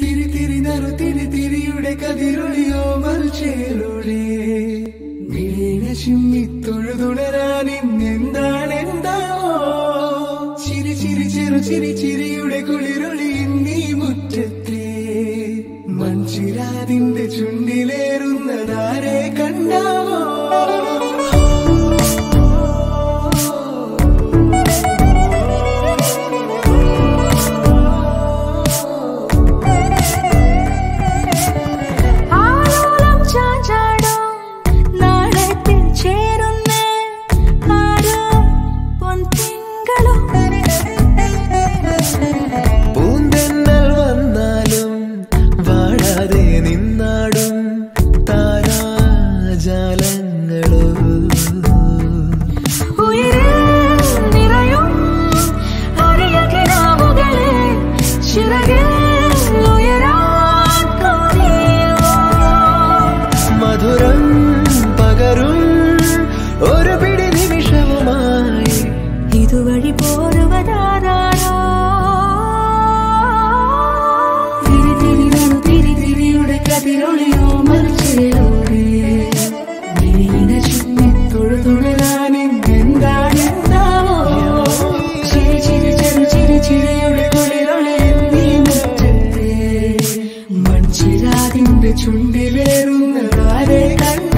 തിരി തിരി നറു തിരി തിരിയുടെ കതിരൊളിയോ മൽച്ചേലൂടെ മിഴീന ചിമ്മി തൊഴുതുണരാൻ ഇന്നെന്താണ് എന്താവോ ചിരി ചിരി ചെറു ചിരി ചിരിയുടെ കുളിരൊളി തോന്നിയോ മധുരം പകരും ഒരു പിടി നിമിഷവുമായി ഇതുവഴി പോരുവതാരോ തിരി തിരി നടു തിരി തിരിയുടെ കതിരൊളിയോ ചുണ്ടിലേറുന്നതാരെ കണ്ട?